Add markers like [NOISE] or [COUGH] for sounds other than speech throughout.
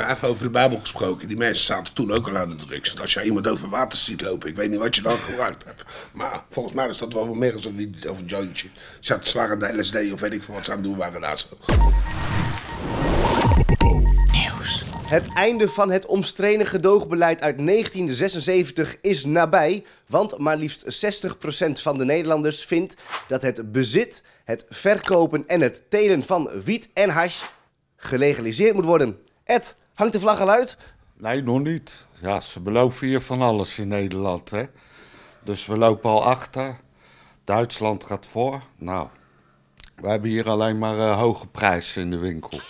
Even over de Bijbel gesproken. Die mensen zaten toen ook al aan de drugs. Want als je iemand over water ziet lopen, ik weet niet wat je dan gebruikt hebt. Maar volgens mij is dat wel meer als een, of een jointje. Ze zaten zwaar aan de LSD of weet ik veel wat ze aan het doen waren daar zo. Het einde van het omstreden gedoogbeleid uit 1976 is nabij, want maar liefst 60% van de Nederlanders vindt dat het bezit, het verkopen en het telen van wiet en hash gelegaliseerd moet worden. Ed, hangt de vlag al uit? Nee, nog niet. Ja, ze beloven hier van alles in Nederland, hè. Dus we lopen al achter. Duitsland gaat voor. Nou, we hebben hier alleen maar eh, hoge prijzen in de winkel.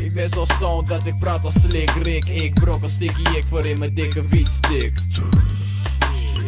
Ik ben zo stoned dat ik praat als slik Rick Ik brok een sticky ik voor in mijn dikke wietstick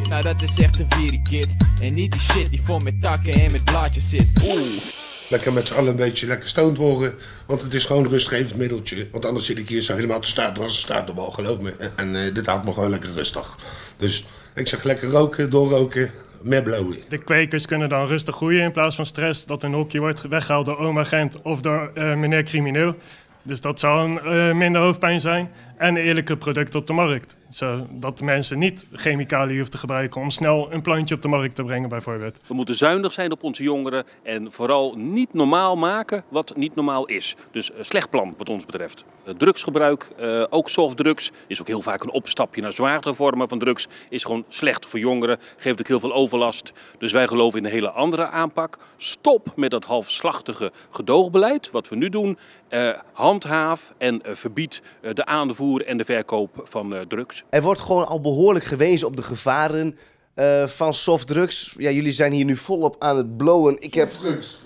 Nou dat is echt een kid En niet die shit die vol met takken en met blaadjes zit Oeh Lekker met z'n allen een beetje lekker stoned worden. Want het is gewoon een rustgevend middeltje. Want anders zit ik hier zo helemaal te staan als een staartbal, geloof me. En eh, dit houdt me gewoon lekker rustig. Dus ik zeg lekker roken, doorroken, meer blowen. De kwekers kunnen dan rustig groeien in plaats van stress dat een hokje wordt weggehaald door oma Gent of door eh, meneer crimineel. Dus dat zou een eh, minder hoofdpijn zijn en eerlijke producten op de markt. Zodat mensen niet chemicaliën hoeven te gebruiken om snel een plantje op de markt te brengen bijvoorbeeld. We moeten zuinig zijn op onze jongeren en vooral niet normaal maken wat niet normaal is. Dus slecht plan wat ons betreft. Drugsgebruik, uh, ook softdrugs, is ook heel vaak een opstapje naar zwaardere vormen van drugs. Is gewoon slecht voor jongeren, geeft ook heel veel overlast. Dus wij geloven in een hele andere aanpak. Stop met dat halfslachtige gedoogbeleid, wat we nu doen. Uh, handhaaf en verbied de aanvoer en de verkoop van drugs. Er wordt gewoon al behoorlijk gewezen op de gevaren uh, van softdrugs. Ja, jullie zijn hier nu volop aan het blowen. Ik heb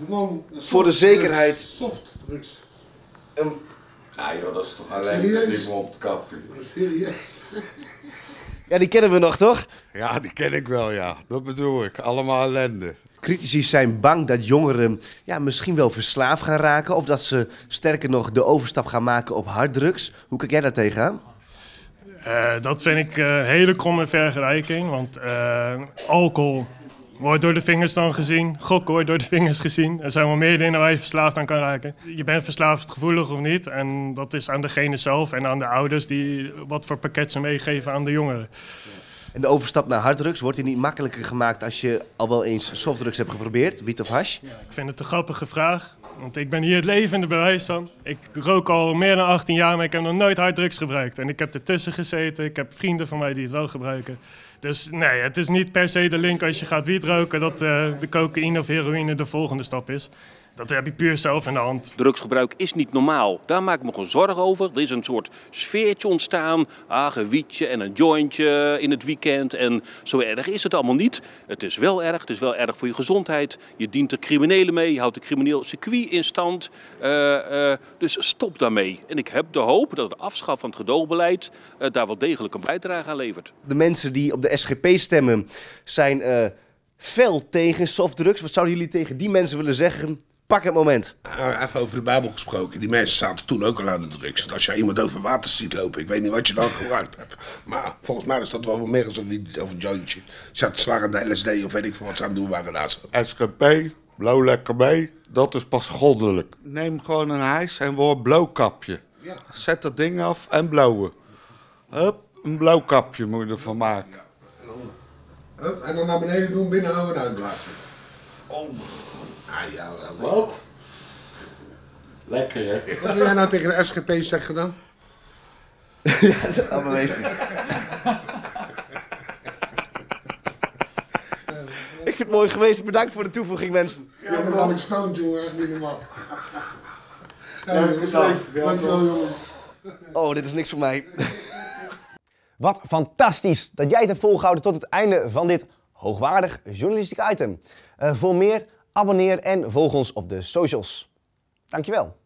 Man, voor de zekerheid... Softdrugs. Um, ja joh, dat is toch alleen die mondkapje. Serieus? Ja, die kennen we nog, toch? Ja, die ken ik wel, ja. Dat bedoel ik. Allemaal ellende. Critici zijn bang dat jongeren ja, misschien wel verslaafd gaan raken... of dat ze sterker nog de overstap gaan maken op harddrugs. Hoe kijk jij daar tegenaan? Uh, dat vind ik een hele kromme vergelijking. Want uh, alcohol wordt door de vingers dan gezien. Gokken wordt door de vingers gezien. Er zijn wel meer dingen waar je verslaafd aan kan raken. Je bent verslaafd gevoelig of niet. En dat is aan degene zelf en aan de ouders die wat voor pakket ze meegeven aan de jongeren. De overstap naar harddrugs wordt die niet makkelijker gemaakt als je al wel eens softdrugs hebt geprobeerd, wiet of hash? Ik vind het een grappige vraag. Want ik ben hier het levende bewijs van. Ik rook al meer dan 18 jaar, maar ik heb nog nooit harddrugs gebruikt. En ik heb ertussen gezeten. Ik heb vrienden van mij die het wel gebruiken. Dus nee, het is niet per se de link als je gaat wiet roken dat uh, de cocaïne of heroïne de volgende stap is. Dat heb je puur zelf in de hand. Drugsgebruik is niet normaal. Daar maak ik me gewoon zorgen over. Er is een soort sfeertje ontstaan. Ah, een wietje en een jointje in het weekend. En zo erg is het allemaal niet. Het is wel erg. Het is wel erg voor je gezondheid. Je dient er criminelen mee. Je houdt een crimineel circuit in stand. Uh, uh, dus stop daarmee. En ik heb de hoop dat het afschaf van het gedoogbeleid uh, daar wel degelijk een bijdrage aan levert. De mensen die op de SGP stemmen zijn fel tegen softdrugs. Wat zouden jullie tegen die mensen willen zeggen? Pak het moment. Uh, even over de Bijbel gesproken. Die mensen zaten toen ook al aan de drugs. Want als je iemand over water ziet lopen, ik weet niet wat je dan gebruikt hebt. Maar volgens mij is dat wel meer als een, of een jointje. Ze zaten zwaar aan de LSD of weet ik veel wat ze aan het doen waren daar. SGP, blauw lekker mee. Dat is pas goddelijk. Neem gewoon een hijs en word blauwkapje. Ja. Zet dat ding af en blauwen. Hup, een blauwkapje moet je ervan maken. Ja. En, dan, hup, en dan naar beneden doen, binnenhouden en uitblazen. Oh. Ah, ja, Wat? Lekker, hè? Wat wil jij nou tegen de SGP zeggen dan? [LAUGHS] ja, dat is. Ik vind het mooi geweest. Bedankt voor de toevoeging, mensen. Ja, ja maar ik stoned, jongen. Echt niet normaal. Ja, ja, Dankjewel, jongens. Oh, dit is niks voor mij. Wat fantastisch dat jij het hebt volgehouden tot het einde van dit hoogwaardig journalistiek item. Uh, voor meer Abonneer en volg ons op de socials. Dankjewel.